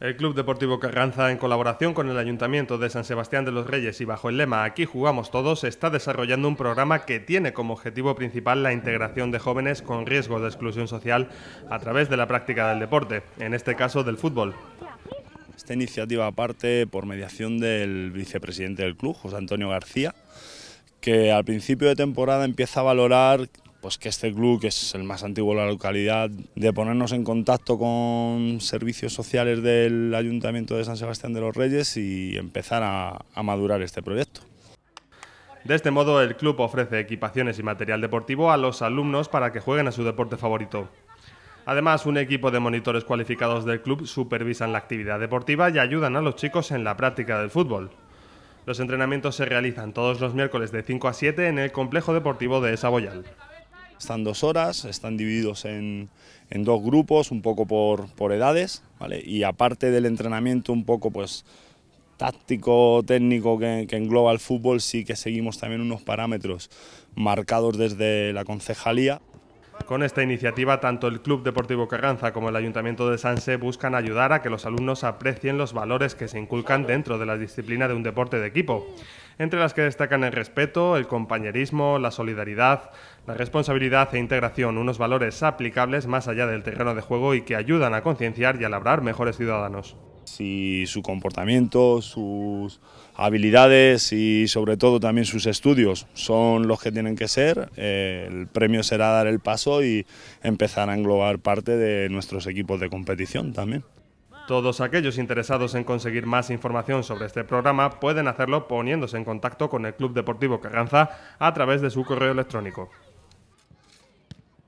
El Club Deportivo Carranza, en colaboración con el Ayuntamiento de San Sebastián de los Reyes y bajo el lema Aquí jugamos todos, está desarrollando un programa que tiene como objetivo principal la integración de jóvenes con riesgo de exclusión social a través de la práctica del deporte, en este caso del fútbol. Esta iniciativa parte por mediación del vicepresidente del club, José Antonio García, que al principio de temporada empieza a valorar pues que este club, que es el más antiguo de la localidad, de ponernos en contacto con servicios sociales del Ayuntamiento de San Sebastián de los Reyes y empezar a, a madurar este proyecto. De este modo, el club ofrece equipaciones y material deportivo a los alumnos para que jueguen a su deporte favorito. Además, un equipo de monitores cualificados del club supervisan la actividad deportiva y ayudan a los chicos en la práctica del fútbol. Los entrenamientos se realizan todos los miércoles de 5 a 7 en el complejo deportivo de Saboyal. Están dos horas, están divididos en, dos grupos, un poco por, edades, ¿vale? y aparte del entrenamiento un poco pues táctico, técnico que, que, engloba el fútbol, sí que seguimos también unos parámetros marcados desde la concejalía. Con esta iniciativa, tanto el Club Deportivo Carranza como el Ayuntamiento de Sanse buscan ayudar a que los alumnos aprecien los valores que se inculcan dentro de la disciplina de un deporte de equipo entre las que destacan el respeto, el compañerismo, la solidaridad, la responsabilidad e integración, unos valores aplicables más allá del terreno de juego y que ayudan a concienciar y a labrar mejores ciudadanos. Si su comportamiento, sus habilidades y sobre todo también sus estudios son los que tienen que ser, eh, el premio será dar el paso y empezar a englobar parte de nuestros equipos de competición también. Todos aquellos interesados en conseguir más información sobre este programa pueden hacerlo poniéndose en contacto con el Club Deportivo Carranza a través de su correo electrónico.